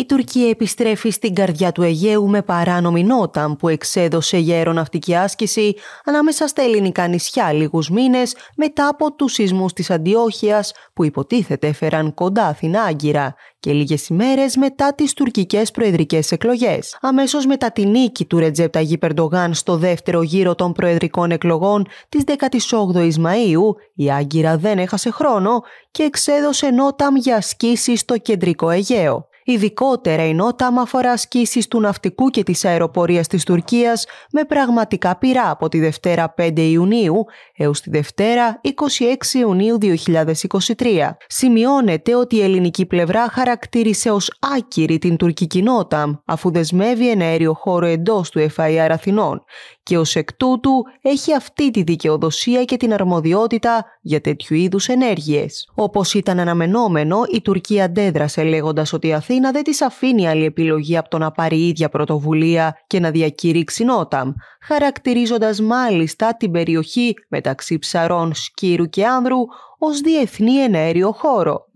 Η Τουρκία επιστρέφει στην καρδιά του Αιγαίου με παράνομη νότα που εξέδωσε για αεροναυτική άσκηση ανάμεσα στα ελληνικά νησιά λίγους μήνες μετά από τους σεισμούς της Αντιόχειας που υποτίθεται έφεραν κοντά Αθηνά Άγκυρα και λίγες ημέρες μετά τις τουρκικές προεδρικές εκλογές. Αμέσως μετά τη νίκη του Ρετζέπ Ταγί Περντογάν στο δεύτερο γύρο των προεδρικών εκλογών της 18ης Μαΐου, η Άγκυρα δεν έχασε χρόνο και εξέδωσε νόταμ για ασκήσεις στο κεντρικό Αιγαίο. Ειδικότερα η Νόταμ αφορά ασκήσεις του ναυτικού και της αεροπορίας της Τουρκίας με πραγματικά πυρά από τη Δευτέρα 5 Ιουνίου έως τη Δευτέρα 26 Ιουνίου 2023. Σημειώνεται ότι η ελληνική πλευρά χαρακτήρισε ως άκυρη την τουρκική Νόταμ αφού δεσμεύει ένα αέριο χώρο εντός του FIR Αθηνών και ως εκ τούτου έχει αυτή τη δικαιοδοσία και την αρμοδιότητα για τέτοιου είδους ενέργειες. Όπως ήταν αναμενόμενο, η Τουρκία αντέδρασε λέγοντας ότι η Αθήνα δεν της αφήνει άλλη επιλογή από το να πάρει ίδια πρωτοβουλία και να διακηρύξει Νόταμ, χαρακτηρίζοντας μάλιστα την περιοχή μεταξύ Ψαρών, Σκύρου και Άνδρου ως διεθνή ενέργειο χώρο.